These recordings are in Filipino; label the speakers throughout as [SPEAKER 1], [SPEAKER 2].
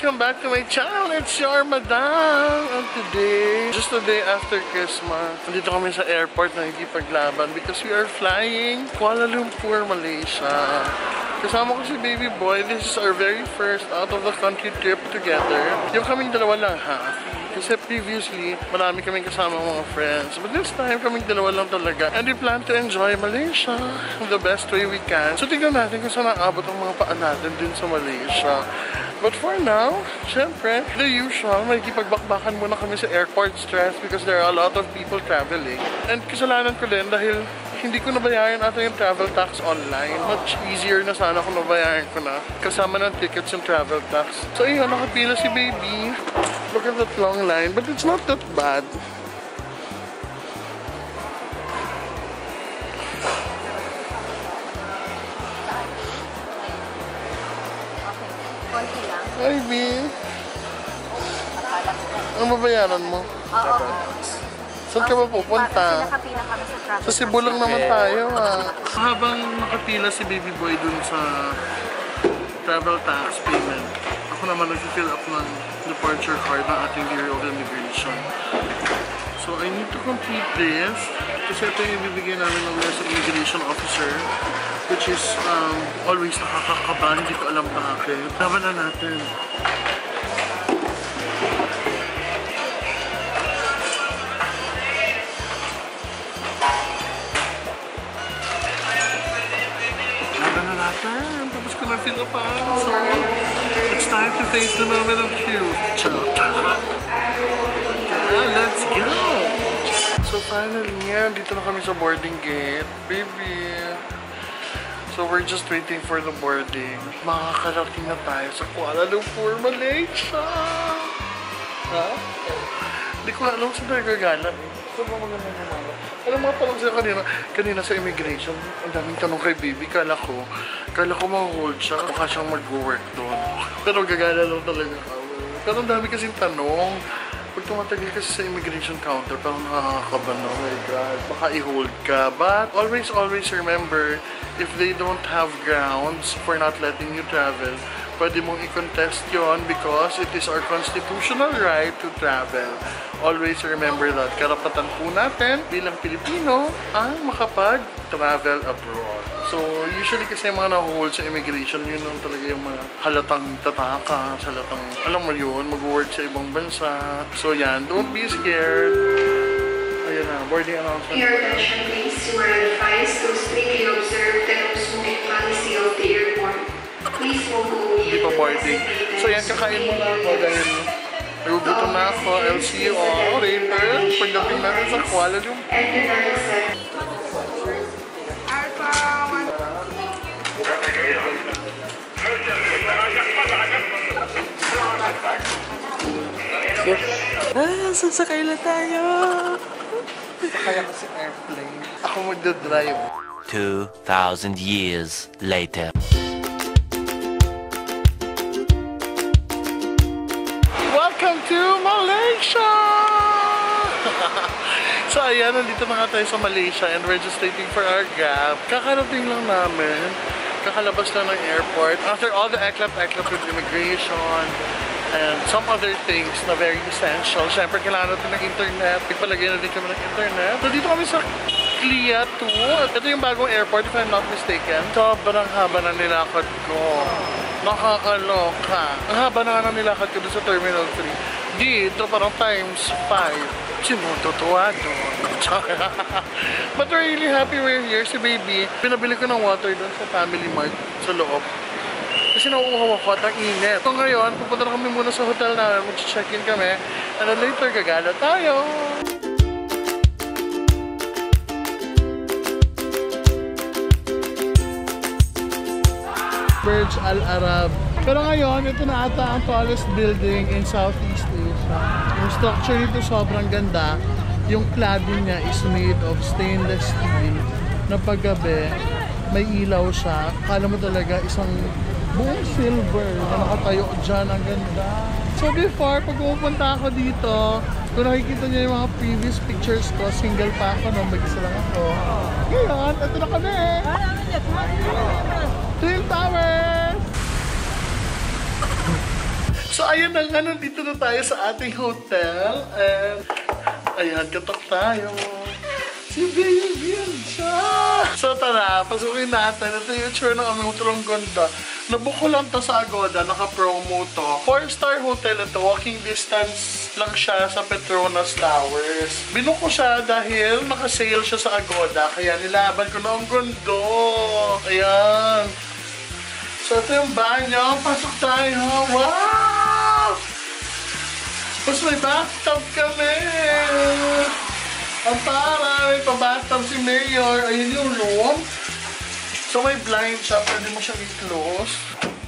[SPEAKER 1] Welcome back to my channel. It's your madam. And today, just the day after Christmas, nandito kami sa airport na hindi paglaban because we are flying Kuala Lumpur, Malaysia. Kasama ko si baby boy. This is our very first out of the country trip together. Yung kaming dalawa lang ha. Kasi previously, marami kaming kasama mga friends. But this time, kaming dalawa lang talaga. And we plan to enjoy Malaysia the best way we can. So tignan natin kung saan aabot ang mga paan natin din sa Malaysia. But for now, syempre, the usual, makikipagbakbakan muna kami sa airport stress because there are a lot of people traveling. And kasalanan ko din dahil hindi ko nabayaran ata yung travel tax online. Much easier na sana kung nabayaran ko na. Kasama ng tickets yung travel tax. So yun, nakapila si baby. Look at that long line. But it's not that bad. Hi, B. Ano mabayaran mo?
[SPEAKER 2] Oo.
[SPEAKER 1] Saan ka ba pupunta?
[SPEAKER 2] Sa traffic.
[SPEAKER 1] Sa Cebu lang naman tayo ah. Habang nakapila si baby boy dun sa travel tax payment, ako naman nag-fill up ng departure card ng ating Bureau of Immigration. So I need to complete this kasi ito yung ibibigay namin ng sa immigration officer which is um, always nakakakaban, hindi ko alam bakit. Tama na natin. Tama na natin. Tapos ko na fill up ah. So, it's time to face the moment of truth. Charot. Finally, yan, dito na kami sa boarding gate. Baby! So we're just waiting for the boarding. Makakarating na tayo sa Kuala Lumpur, Malaysia! Ha? Hindi ko alam saan tayo gagala. Saan ba maganda naman? Alam mo, parang siya kanina, kanina sa immigration, ang daming tanong kay baby. Kala ko, kala ko ma-hold siya. Mukha siyang mag-work doon. Pero gagala lang talaga kami. Pero ang dami kasing tanong. Pag tumatagal kasi sa immigration counter, parang nakakakaban na, oh my God, baka i-hold ka. But always, always remember, if they don't have grounds for not letting you travel, pwede mong i-contest yon because it is our constitutional right to travel. Always remember that. Karapatan po natin bilang Pilipino ang makapag-travel abroad. So, usually kasi mga na-hold sa immigration, yun lang talaga yung mga halatang tataka, halatang, alam mo yun, mag-work sa ibang bansa. So, yan. Don't be scared. Ayan na, boarding announcement.
[SPEAKER 3] Your attention please, are advised to strictly observe the no smoking policy of the
[SPEAKER 1] Hindi pa. So, yan, kakain ako dahil na ako. I'll see you all later. Pagdating natin sa Kuala Lumpur. Ah, sasakay na tayo! Sakay ako sa airplane. Ako magdadrive.
[SPEAKER 4] 2,000 years later.
[SPEAKER 1] So ayan, nandito na nga tayo sa Malaysia and we're just waiting for our gap. Kakarating lang namin. Kakalabas lang ng airport. After all the eklap-eklap with immigration and some other things na very essential. Siyempre, kailangan natin ng internet. Ipalagay na din kami ng internet. So dito kami sa Clia 2. Ito yung bagong airport if I'm not mistaken. Sobrang haba na nilakad ko. Nakakaloka. Ang haba na nga ng nilakad ko doon sa Terminal 3. Dito parang times 5. Sinututuwa doon. But really happy we're here. Si baby, pinabili ko ng water doon sa Family Mart sa loob. Kasi nauuhaw ako at ang init. So ngayon, pupunta na kami muna sa hotel namin. Mag-check-in kami. And then later, gagala tayo. Burj Al Arab. Pero ngayon, ito na ata ang tallest building in Southeast. Yung structure nito sobrang ganda. Yung cladding niya is made of stainless steel na paggabi may ilaw siya. Kala mo talaga isang buong silver na nakatayo dyan. Ang ganda. So before, pag pupunta ako dito, kung nakikita niyo yung mga previous pictures ko, single pa ako nung mag-isa lang ako. Ngayon, ito na kami! Twin Towers! So ayun na nga, nandito na tayo sa ating hotel. And, ayan, katok tayo. Si Baby siya. So, tara, pasukin natin. Ito yung itsura ng aming hotel. Ang ganda. Nabook ko lang to sa Agoda. Naka-promo to. Four-star hotel ito. Walking distance lang siya sa Petronas Towers. Binook ko siya dahil naka-sale siya sa Agoda. Kaya nilaban ko na ang gundo. Ayan. So, ito yung banyo. Pasok tayo. Wow! Tapos may bathtub kami. Ang para, may pa-bathtub si Mayor. Ayun yung room. So, may blind siya. Pwede mo siyang i-close.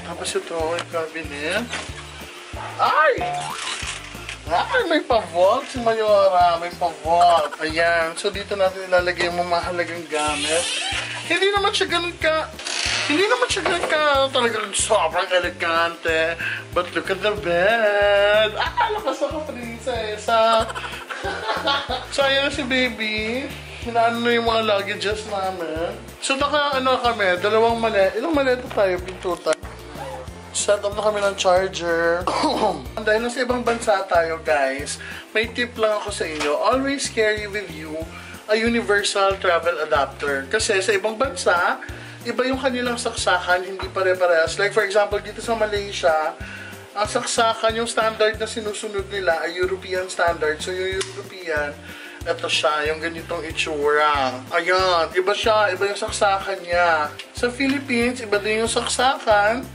[SPEAKER 1] Tapos ito, may cabinet. Ay! Ay, may pa-vault si Mayora. May pa-vault. Ayan. So, dito natin ilalagay yung mga mahalagang gamit. Hindi naman siya ganun ka... Hindi naman siya ka talagang sobrang elegante. But look at the bed. Ah, lakas ako, prinsesa. so, ayan si baby. Hinaano na yung mga luggages namin. So, naka, ano kami, dalawang mali. Ilang maleta tayo, pintutan? Set up na kami ng charger. Dahil nasa ibang bansa tayo, guys, may tip lang ako sa inyo. Always carry with you a universal travel adapter. Kasi sa ibang bansa, iba yung kanilang saksakan, hindi pare-parehas. Like for example, dito sa Malaysia, ang saksakan, yung standard na sinusunod nila ay European standard. So yung European, ito siya, yung ganitong itsura. Ayan, iba siya, iba yung saksakan niya. Sa Philippines, iba din yung saksakan.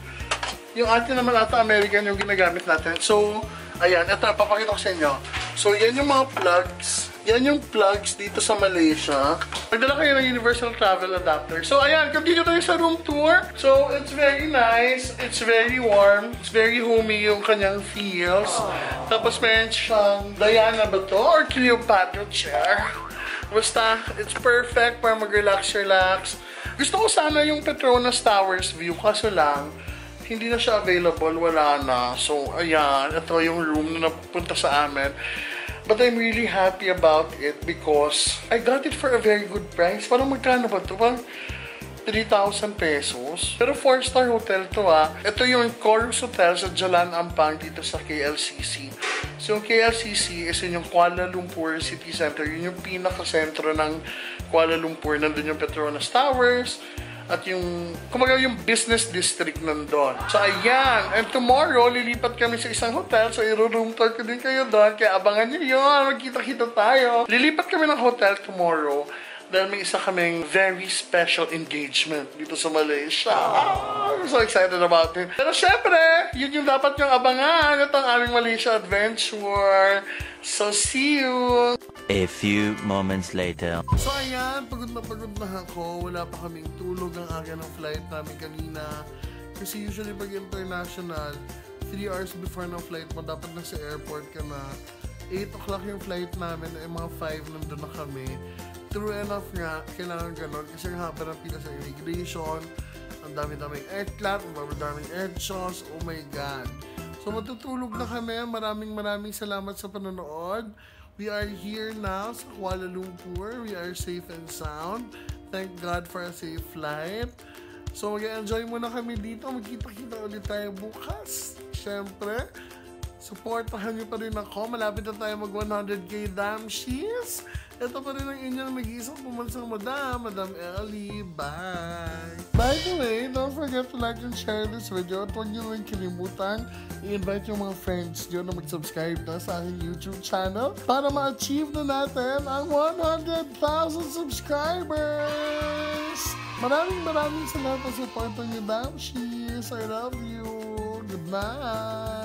[SPEAKER 1] Yung atin naman ata American yung ginagamit natin. So, ayan, ito, papakita ko sa inyo. So, yan yung mga plugs. Yan yung plugs dito sa Malaysia. Magdala kayo ng Universal Travel Adapter. So, ayan, continue tayo sa room tour. So, it's very nice. It's very warm. It's very homey yung kanyang feels. Tapos, meron siyang Diana ba to? Or Cleopatra chair. Basta, it's perfect para mag-relax-relax. Gusto ko sana yung Petronas Towers view, kaso lang, hindi na siya available, wala na. So, ayan, ito yung room na napunta sa amin. But I'm really happy about it because I got it for a very good price. Parang magkano ba ito? Parang 3,000 pesos. Pero 4-star hotel to ah. Ito yung Chorus Hotel sa Jalan Ampang dito sa KLCC. So yung KLCC is yun yung Kuala Lumpur City Center. Yun yung pinaka-sentro ng Kuala Lumpur. Nandun yung Petronas Towers at yung, kumaga yung business district nandun. So, ayan. And tomorrow, lilipat kami sa isang hotel. So, i-room tour ko din kayo doon. Kaya abangan nyo yun. Magkita-kita tayo. Lilipat kami ng hotel tomorrow dahil may isa kaming very special engagement dito sa Malaysia. I'm so excited about it. Pero syempre, yun yung dapat yung abangan. Ito ang aming Malaysia adventure. So, see you!
[SPEAKER 4] A few moments later.
[SPEAKER 1] So ayan, pagod na pagod na ako. Wala pa kaming tulog ang aga ng flight namin kanina. Kasi usually pag international, 3 hours before ng flight mo, dapat na sa airport ka na. 8 o'clock yung flight namin, eh mga 5 nandun na kami. True enough nga, kailangan ganun. Kasi ang haba ng pila sa immigration, ang dami-daming eklat, ang dami-daming edsos, oh my God. So matutulog na kami. Maraming maraming salamat sa panonood. We are here now sa Kuala Lumpur. We are safe and sound. Thank God for a safe flight. So mag-enjoy muna kami dito. Magkita-kita ulit tayo bukas. Siyempre, supportahan niyo pa rin ako. Malapit na tayo mag 100k damshies. Ito pa rin ang inyong nag-iisang pumansang madam, Madam Ellie. Bye! By the way, don't forget to like and share this video at huwag niyo rin kalimutan i-invite yung mga friends niyo na mag-subscribe na sa aking YouTube channel para ma-achieve na natin ang 100,000 subscribers! Maraming maraming salamat sa support niyo, Damshies! I love you! Good night!